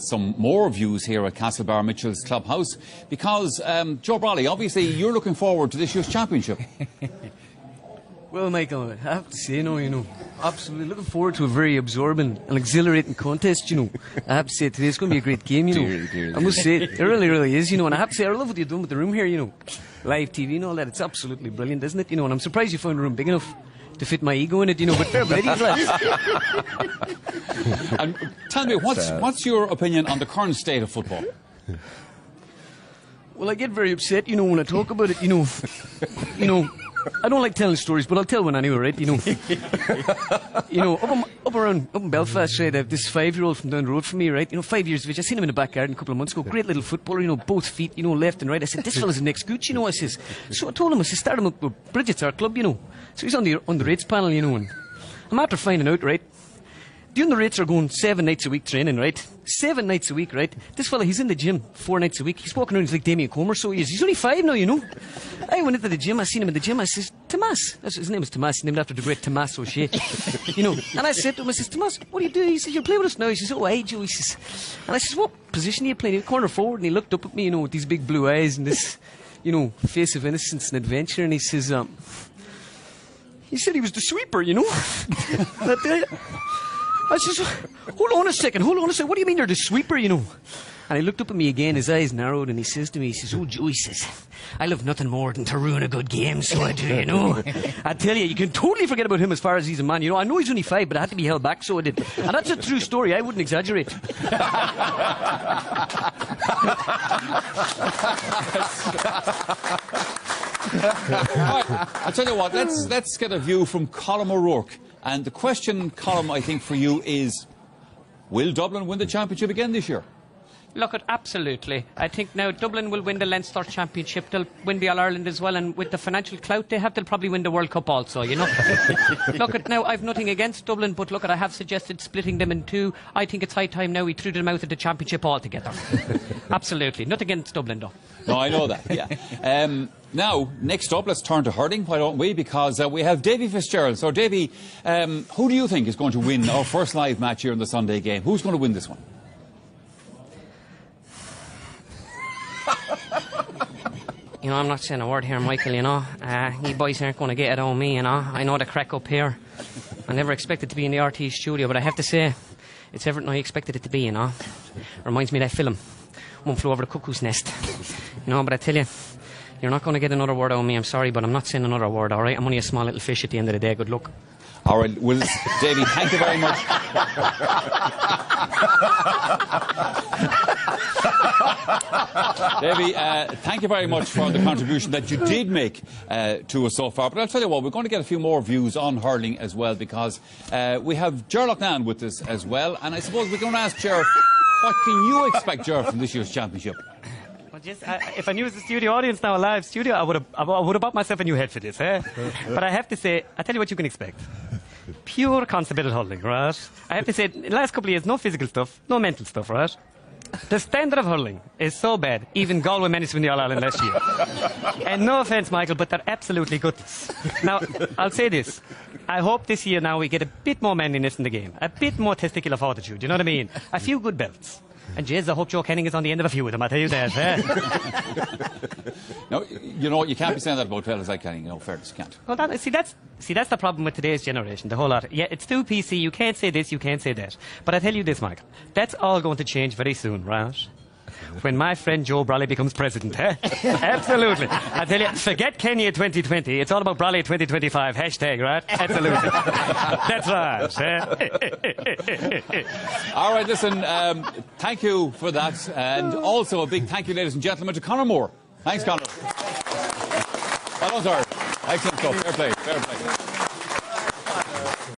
some more views here at Castlebar Mitchels Clubhouse because um, Joe Brolly, obviously you're looking forward to this year's championship. Well, Michael, I have to say, no, you know, absolutely looking forward to a very absorbing and exhilarating contest, you know. I have to say, today's going to be a great game, you know. Dear, dear, I must say, it really, really is, you know. And I have to say, I love what you're doing with the room here, you know. Live TV and all that. It's absolutely brilliant, isn't it? You know, and I'm surprised you found the room big enough to fit my ego in it, you know. But fair play to lads. and uh, tell me, what's, what's your opinion on the current state of football? Well, I get very upset, you know, when I talk about it, you know. You know, I don't like telling stories, but I'll tell one anyway, right? You know, you know, up, in, up around up in Belfast, right? Have this five-year-old from down the road from me, right? You know, five years of age. I seen him in the back garden a couple of months ago. Great little footballer, you know, both feet, you know, left and right. I said, this fella's the next Gooch, you know. I says, so I told him, I said, start him up with Brigid's our club, you know. So he's on the on the rates panel, you know, and I'm after finding out, right? The underrates are going seven nights a week training, right? Seven nights a week, right? This fella, he's in the gym four nights a week. He's walking around, he's like Damien Comer, so he is. He's only five now, you know. I went into the gym, I seen him in the gym, I says, Tomas. That's, his name is Tomas, named after the great Tomas Ó Sé. you know, and I said to him, I says, Tomas, what do you do? He says, you'll play with us now. He says, oh, I do. He says, and I says, what position are you playing? Corner forward. And he looked up at me, you know, with these big blue eyes and this, you know, face of innocence and adventure, and he says, um, he said he was the sweeper, you know. I says, hold on a second, hold on a second. What do you mean you're the sweeper, you know? And he looked up at me again, his eyes narrowed, and he says to me, he says, Oh, Joe, he says, I love nothing more than to ruin a good game, so I do, you know. I tell you, you can totally forget about him as far as he's a man. You know, I know he's only five, but I had to be held back, so I did. And that's a true story, I wouldn't exaggerate. I'll tell you what, let's, let's get a view from Colm O'Rourke. And the question, Colm, I think for you is, will Dublin win the championship again this year? Look, at absolutely. I think now Dublin will win the Leinster Championship. They'll win the All Ireland as well, and with the financial clout they have, they'll probably win the World Cup also. You know. look, at now I've nothing against Dublin, but look, at I have suggested splitting them in two. I think it's high time now we threw them out of the Championship altogether. absolutely, nothing against Dublin though. No, I know that, yeah. Um, now, next up, let's turn to hurling, why don't we? Because uh, we have Davy Fitzgerald. So, Davy, um, who do you think is going to win our first live match here in the Sunday game? Who's going to win this one? You know, I'm not saying a word here, Michael, you know. Uh, you boys aren't going to get it on me, you know. I know the crack up here. I never expected to be in the RTE studio, but I have to say, it's everything I expected it to be, you know. Reminds me of that film, One Flew Over the Cuckoo's Nest. You know, but I tell you, you're not going to get another word on me, I'm sorry, but I'm not saying another word, all right? I'm only a small little fish at the end of the day, good luck. All right, well, Davy, thank you very much. Davy, uh, thank you very much for the contribution that you did make uh, to us so far. But I'll tell you what, we're going to get a few more views on hurling as well because uh, we have Ger Loughnane with us as well. And I suppose we're going to ask Ger, what can you expect, Ger, from this year's championship? Well, just, if I knew it was a studio audience now, a live studio, I would have I would have bought myself a new head for this. Eh? but I have to say, I tell you what you can expect. Pure constable hurling, right? I have to say, the last couple of years, no physical stuff, no mental stuff, right? The standard of hurling is so bad, even Galway managed to win the All Ireland last year. and no offence, Michael, but they're absolutely gutless. Now, I'll say this. I hope this year now we get a bit more manliness in the game, a bit more testicular fortitude, you know what I mean? A few good belts. And jeez, I hope Joe Canning is on the end of a few of them, I tell you that. Eh? No, you know, you can't be saying that about fellas like Kenny, you know, fairness, you can't. Well, that, see, that's see, that's the problem with today's generation. The whole lot. Yeah, it's too PC. You can't say this. You can't say that. But I tell you this, Michael. That's all going to change very soon, right? When my friend Joe Brolly becomes president, eh? Absolutely. I tell you, forget Kanye 2020. It's all about Brolly 2025. Hashtag, right? Absolutely. That's right. Eh? All right, listen, um, thank you for that. And also a big thank you, ladies and gentlemen, to Conor Moore. Thanks, Conor. Well done, sir. Excellent stuff. Fair play. Fair play.